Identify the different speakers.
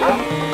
Speaker 1: Ha ha ha!